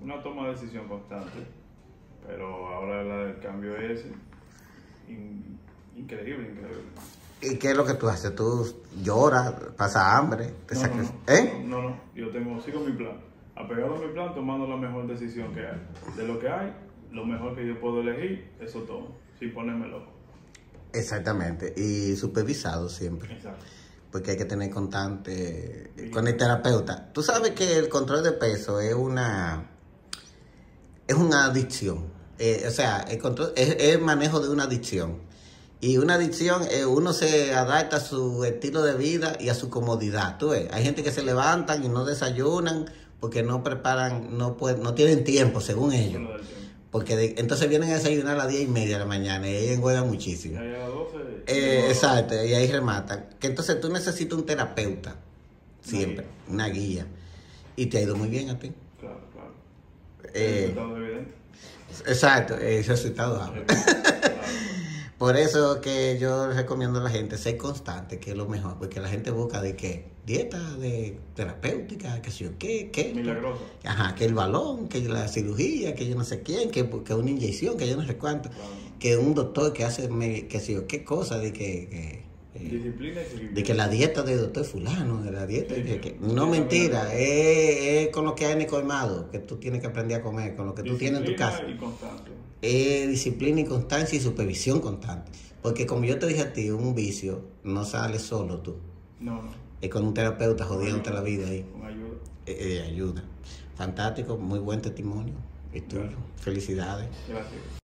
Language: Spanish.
una toma de decisión constante, pero ahora la del cambio es in- increíble, increíble. ¿Y qué es lo que tú haces? ¿Tú lloras, pasas hambre? Te No, no, ¿Eh? no, no, yo tengo, sigo mi plan. Apegado a mi plan, tomando la mejor decisión que hay. De lo que hay, lo mejor que yo puedo elegir, eso tomo, sin ponerme loco. Exactamente. Y supervisado siempre. Exacto. Porque hay que tener constante con el terapeuta. Tú sabes que el control de peso es una es una adicción. Eh, o sea, el control es, es el manejo de una adicción. Y una adicción, eh, uno se adapta a su estilo de vida y a su comodidad. ¿Tú ves? Hay gente que se levantan y no desayunan porque no preparan, no pueden, no tienen tiempo, según ellos. Porque de- entonces vienen a desayunar a las 10 y media de la mañana y ahí engordan muchísimo. Llega a las 12. Eh, exacto, y ahí rematan. Que entonces tú necesitas un terapeuta, siempre, una guía. Y te ha ido muy bien a ti. Claro, claro. Eh, El resultado es evidente. Exacto, ese resultado habla. Por eso que yo recomiendo a la gente ser constante, que es lo mejor, porque la gente busca de qué, dieta de terapéutica, que sé yo qué, qué. Milagroso. Ajá, que el balón, que la cirugía, que yo no sé quién, que, que una inyección, que yo no sé cuánto, que un doctor que hace, me- que sé yo qué cosa, de que, que, Disciplina y de que la dieta de doctor fulano, de la dieta, Sí, de que, sí. no mentira, es, es con lo que hay en el colmado, que tú tienes que aprender a comer, con lo que tú tienes en tu casa. y constante. Es disciplina y constancia y supervisión constante. Porque como yo te dije a ti, un vicio no sale solo tú. No, no. Es con un terapeuta jodiéndote la vida ahí. Con ayuda. Eh, eh, ayuda. Fantástico, muy buen testimonio. Es tuyo. Felicidades. Gracias.